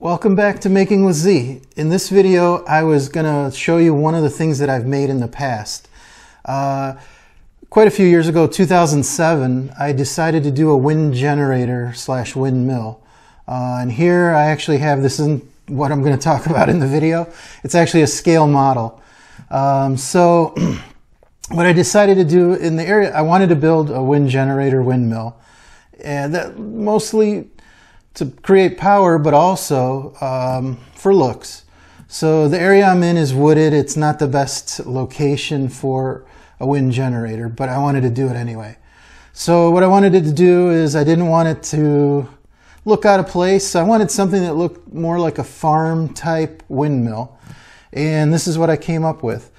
Welcome back to Making with Z. In this video, I was going to show you one of the things that I've made in the past. Uh, quite a few years ago, 2007, I decided to do a wind generator slash windmill. Uh, and here I actually have, this isn't what I'm going to talk about in the video. It's actually a scale model. Um, so what I decided to do in the area, I wanted to build a wind generator windmill. And that mostly to create power, but also um, for looks. So the area I'm in is wooded. It's not the best location for a wind generator, but I wanted to do it anyway. So what I wanted to do is I didn't want it to look out of place. I wanted something that looked more like a farm type windmill. And this is what I came up with.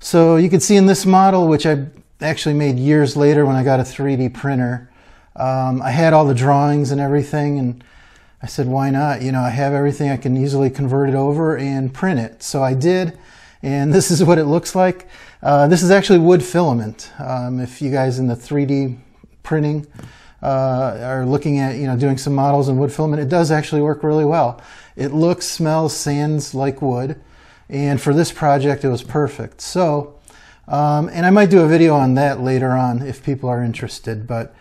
So you can see in this model, which I actually made years later when I got a 3D printer, um, I had all the drawings and everything and I said, why not? You know, I have everything. I can easily convert it over and print it. So I did, and this is what it looks like. Uh, this is actually wood filament. Um, if you guys in the 3D printing uh, are looking at, you know, doing some models in wood filament, it does actually work really well. It looks, smells, sands like wood. And for this project, it was perfect. So, um, and I might do a video on that later on if people are interested. But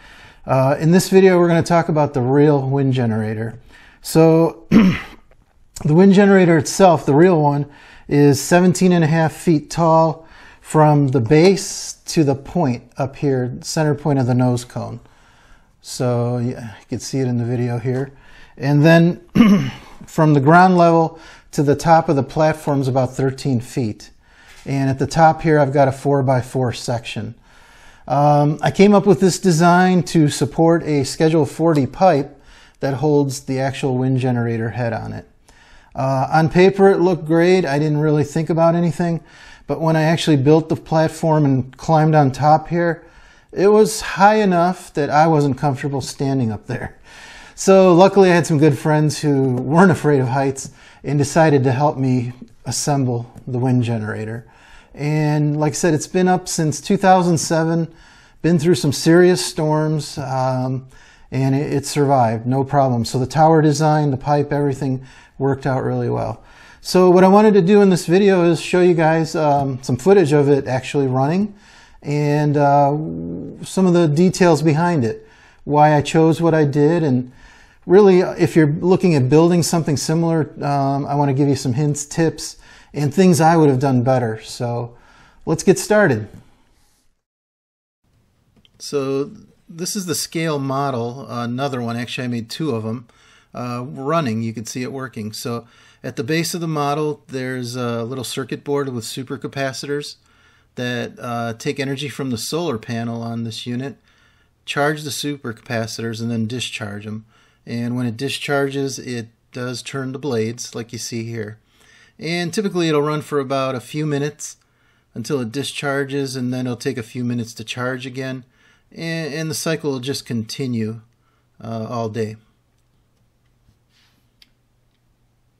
uh, in this video, we're going to talk about the real wind generator. So the wind generator itself, the real one, is 17 and a half feet tall from the base to the point up here, center point of the nose cone. So yeah, you can see it in the video here. And then from the ground level to the top of the platform is about 13 feet. And at the top here, I've got a 4 by 4 section. Um, I came up with this design to support a Schedule 40 pipe that holds the actual wind generator head on it. Uh, on paper, it looked great. I didn't really think about anything. But when I actually built the platform and climbed on top here, it was high enough that I wasn't comfortable standing up there. So luckily I had some good friends who weren't afraid of heights and decided to help me assemble the wind generator. And like I said, it's been up since 2007, been through some serious storms. Um, and it, it survived, no problem. So the tower design, the pipe, everything worked out really well. So what I wanted to do in this video is show you guys um, some footage of it actually running and uh, some of the details behind it, why I chose what I did, and really if you're looking at building something similar, um, I want to give you some hints, tips, and things I would have done better. So let's get started. So this is the scale model, another one. Actually, I made two of them uh, running. You can see it working. So at the base of the model, there's a little circuit board with supercapacitors that uh, take energy from the solar panel on this unit, charge the supercapacitors, and then discharge them. And when it discharges, it does turn the blades, like you see here. And typically it'll run for about a few minutes until it discharges, and then it'll take a few minutes to charge again and, and the cycle will just continue uh, all day.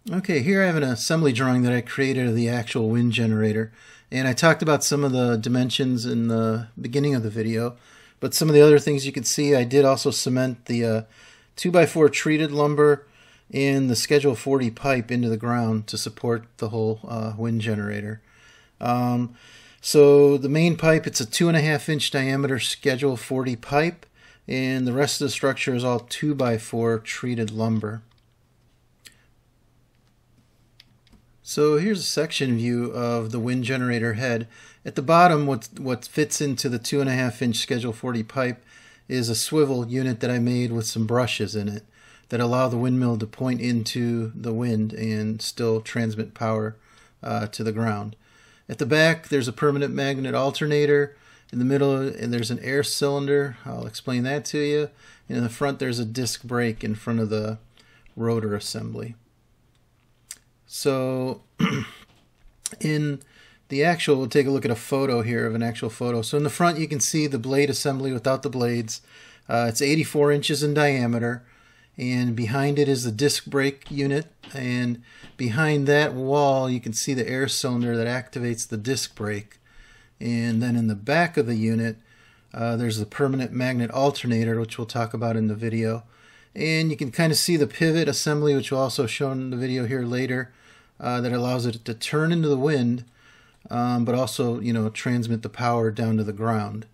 Okay, here I have an assembly drawing that I created of the actual wind generator. And I talked about some of the dimensions in the beginning of the video. But some of the other things you can see, I did also cement the uh, 2x4 treated lumber and the Schedule 40 pipe into the ground to support the whole uh, wind generator. Um, so the main pipe, it's a two and a half inch diameter Schedule 40 pipe, and the rest of the structure is all two by four treated lumber. So here's a section view of the wind generator head. At the bottom, what, what fits into the two and a half inch Schedule 40 pipe is a swivel unit that I made with some brushes in it that allow the windmill to point into the wind and still transmit power uh, to the ground. At the back, there's a permanent magnet alternator. In the middle, and there's an air cylinder. I'll explain that to you. And in the front, there's a disc brake in front of the rotor assembly. So in the actual, we'll take a look at a photo here of an actual photo. So in the front, you can see the blade assembly without the blades. Uh, it's 84 inches in diameter and behind it is the disc brake unit and behind that wall you can see the air cylinder that activates the disc brake and then in the back of the unit uh, there's the permanent magnet alternator which we'll talk about in the video And you can kind of see the pivot assembly, which we'll also show in the video here later, uh, that allows it to turn into the wind, um, but also, you know, transmit the power down to the ground.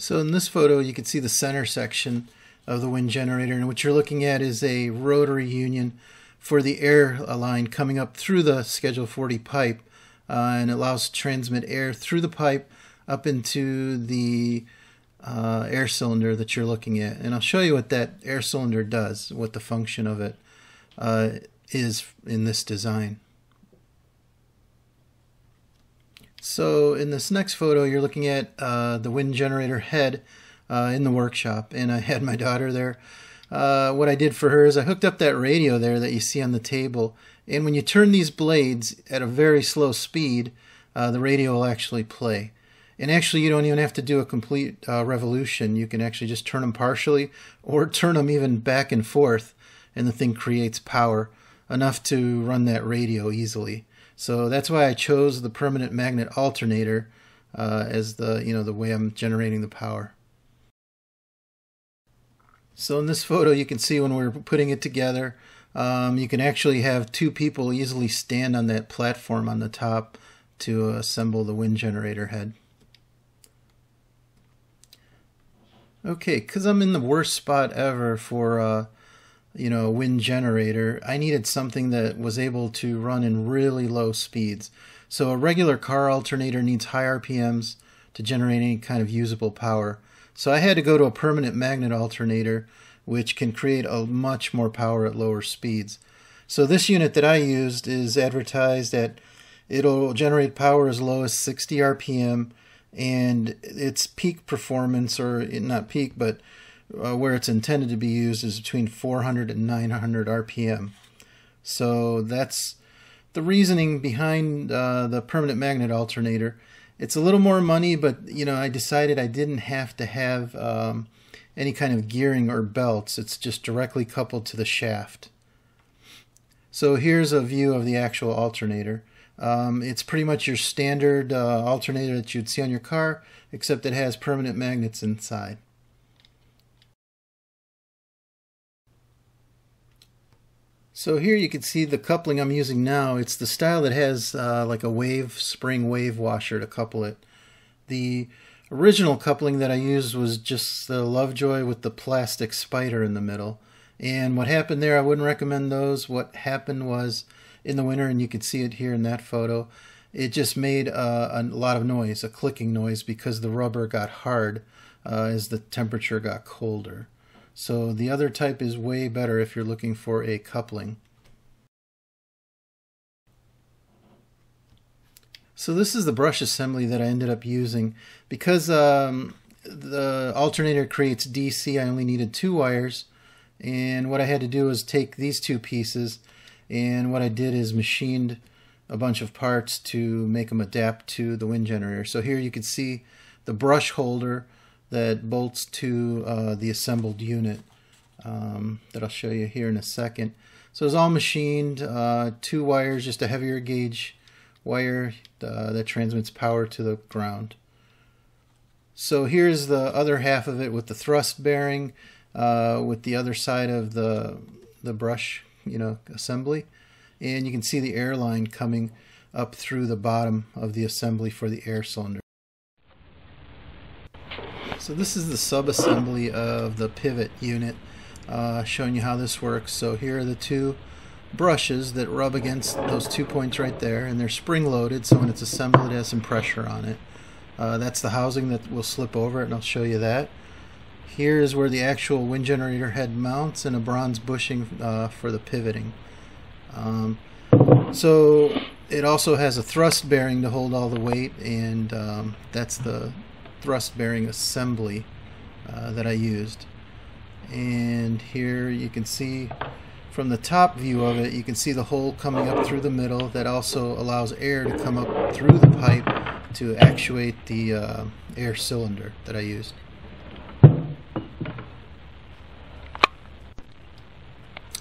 So in this photo, you can see the center section of the wind generator, and what you're looking at is a rotary union for the air line coming up through the Schedule 40 pipe, uh, and allows to transmit air through the pipe up into the uh, air cylinder that you're looking at. And I'll show you what that air cylinder does, what the function of it uh, is in this design. So in this next photo, you're looking at uh, the wind generator head uh, in the workshop, and I had my daughter there. Uh, what I did for her is I hooked up that radio there that you see on the table, and when you turn these blades at a very slow speed, uh, the radio will actually play. And actually, you don't even have to do a complete uh, revolution. You can actually just turn them partially or turn them even back and forth, and the thing creates power enough to run that radio easily. So that's why I chose the permanent magnet alternator uh, as the you know the way I'm generating the power. So in this photo, you can see when we're putting it together, um, you can actually have two people easily stand on that platform on the top to assemble the wind generator head. Okay, because I'm in the worst spot ever for uh, you know a wind generator, I needed something that was able to run in really low speeds. So a regular car alternator needs high RPMs to generate any kind of usable power. So I had to go to a permanent magnet alternator, which can create a much more power at lower speeds. So this unit that I used is advertised at it'll generate power as low as 60 RPM and its peak performance or not peak but uh, where it's intended to be used is between 400 and 900 RPM. So that's the reasoning behind uh, the permanent magnet alternator. It's a little more money, but you know, I decided I didn't have to have um, any kind of gearing or belts. It's just directly coupled to the shaft. So here's a view of the actual alternator. Um, it's pretty much your standard uh, alternator that you'd see on your car, except it has permanent magnets inside. So here you can see the coupling I'm using now. It's the style that has uh, like a wave spring wave washer to couple it. The original coupling that I used was just the Lovejoy with the plastic spider in the middle. And what happened there, I wouldn't recommend those. What happened was in the winter, and you can see it here in that photo, it just made uh, a lot of noise, a clicking noise, because the rubber got hard uh, as the temperature got colder. So the other type is way better if you're looking for a coupling. So this is the brush assembly that I ended up using. Because um, the alternator creates DC, I only needed two wires. And what I had to do was take these two pieces, and what I did is machined a bunch of parts to make them adapt to the wind generator. So here you can see the brush holder that bolts to uh, the assembled unit um, that I'll show you here in a second. So it's all machined, uh, two wires, just a heavier gauge wire uh, that transmits power to the ground. So here's the other half of it with the thrust bearing, uh, with the other side of the the brush, you know, assembly, and you can see the air line coming up through the bottom of the assembly for the air cylinder. So this is the sub-assembly of the pivot unit, uh, showing you how this works. So here are the two brushes that rub against those two points right there, and they're spring-loaded, so when it's assembled it has some pressure on it. Uh, that's the housing that will slip over it, and I'll show you that. Here is where the actual wind generator head mounts and a bronze bushing uh, for the pivoting. Um, so it also has a thrust bearing to hold all the weight, and um, that's the thrust bearing assembly uh, that I used. And here you can see from the top view of it, you can see the hole coming up through the middle that also allows air to come up through the pipe to actuate the uh, air cylinder that I used.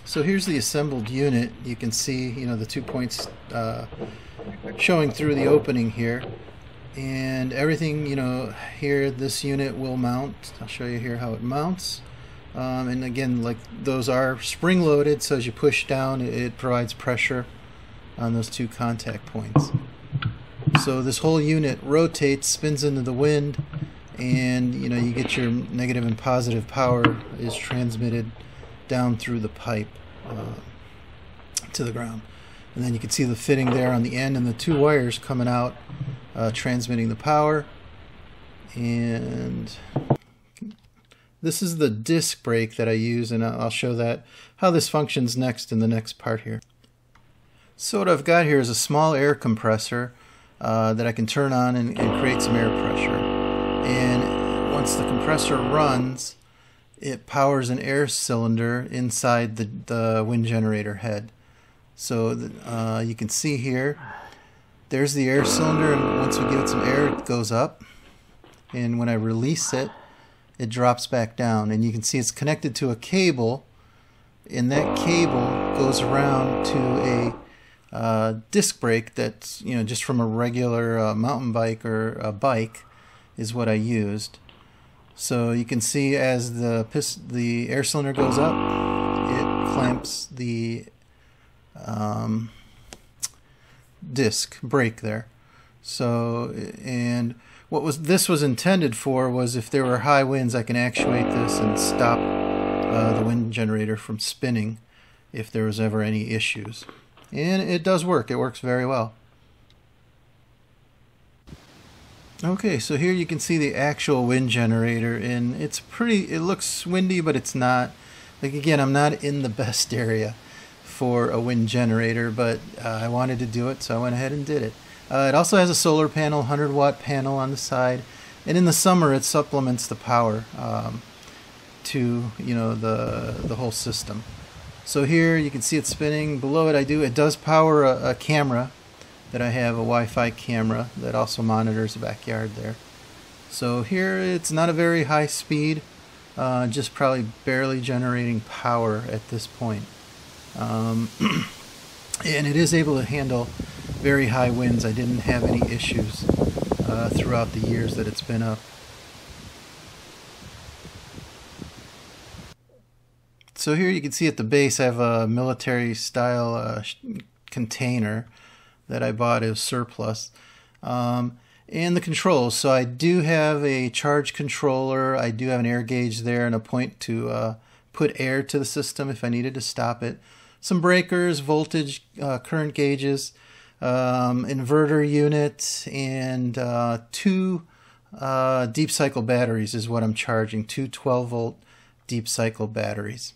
So here's the assembled unit. You can see, you know, the two points uh, showing through the opening here. And everything you know here this unit will mount. I'll show you here how it mounts. Um, and again like those are spring loaded so as you push down it, provides pressure on those two contact points. So this whole unit rotates spins into the wind and you know you get your negative and positive power is transmitted down through the pipe uh, to the ground. And then you can see the fitting there on the end and the two wires coming out uh, transmitting the power and this is the disc brake that I use and I'll show that how this functions next in the next part here. So what I've got here is a small air compressor uh, that I can turn on and, and create some air pressure and once the compressor runs it powers an air cylinder inside the, the wind generator head. So uh, you can see here, there's the air cylinder, and once we give it some air, it goes up. And when I release it, it drops back down. And you can see it's connected to a cable, and that cable goes around to a uh, disc brake that's you know just from a regular uh, mountain bike or a bike is what I used. So you can see as the the air cylinder goes up, it clamps the um, disc brake there. So, and what was this was intended for was if there were high winds, I can actuate this and stop uh, the wind generator from spinning if there was ever any issues. And it does work. It works very well. Okay, so here you can see the actual wind generator, and it's pretty, it looks windy, but it's not. Like again, I'm not in the best area for a wind generator, but uh, I wanted to do it, so I went ahead and did it. Uh, it also has a solar panel, 100 watt panel on the side, and in the summer it supplements the power um, to you know the the whole system. So here you can see it spinning. Below it, I do it does power a, a camera that I have a Wi-Fi camera that also monitors the backyard there. So here it's not a very high speed, uh, just probably barely generating power at this point. Um, and it is able to handle very high winds. I didn't have any issues uh, throughout the years that it's been up. So here you can see at the base I have a military style uh, container that I bought as surplus. Um, and the controls. So I do have a charge controller. I do have an air gauge there and a point to uh, put air to the system if I needed to stop it some breakers, voltage, uh, current gauges, um, inverter unit, and uh, two uh, deep cycle batteries is what I'm charging. Two 12 volt deep cycle batteries.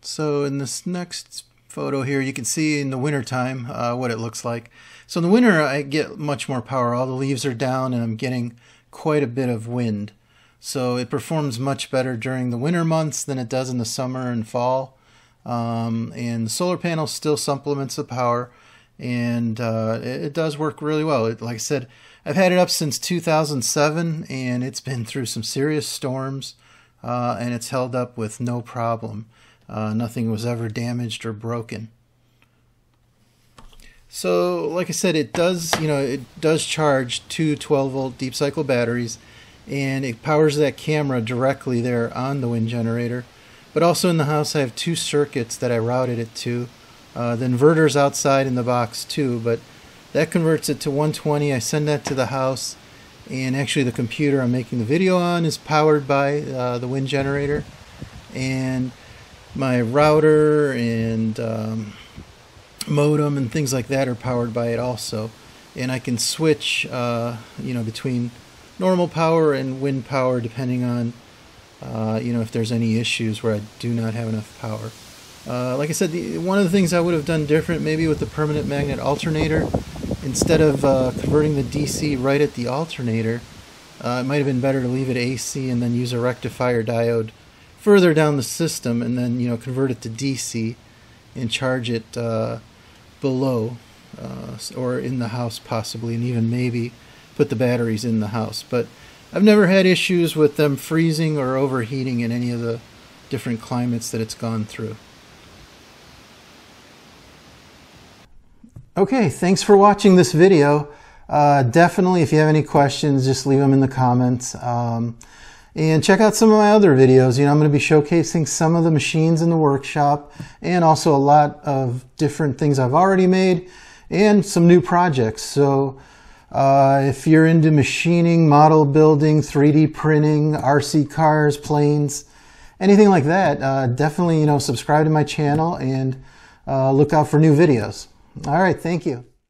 So in this next photo here, you can see in the wintertime uh, what it looks like. So in the winter, I get much more power. All the leaves are down and I'm getting quite a bit of wind. So it performs much better during the winter months than it does in the summer and fall. Um, and the solar panel still supplements the power, and uh, it, it, does work really well. It, like I said, I've had it up since 2007, and it's been through some serious storms, uh, and it's held up with no problem. Uh, nothing was ever damaged or broken. So, like I said, it does, you know, it does charge two 12 volt deep cycle batteries and it powers that camera directly there on the wind generator. But also in the house I have two circuits that I routed it to. Uh, the inverter's outside in the box too, but that converts it to 120. I send that to the house, and actually the computer I'm making the video on is powered by uh, the wind generator, and my router and um, modem and things like that are powered by it also, and I can switch, uh, you know, between normal power and wind power depending on uh, you know if there's any issues where I do not have enough power. Uh, like I said, the, one of the things I would have done different maybe with the permanent magnet alternator, instead of uh, converting the DC right at the alternator, uh, it might have been better to leave it AC and then use a rectifier diode further down the system and then you know convert it to DC and charge it uh, below uh, or in the house possibly and even maybe put the batteries in the house. But I've never had issues with them freezing or overheating in any of the different climates that it's gone through. Okay, thanks for watching this video. Uh, definitely, if you have any questions, just leave them in the comments. Um, and check out some of my other videos. You know, I'm going to be showcasing some of the machines in the workshop and also a lot of different things I've already made and some new projects. So uh, if you're into machining, model building, 3D printing, RC cars, planes, anything like that, uh, definitely, you know, subscribe to my channel and uh, look out for new videos. All right, thank you.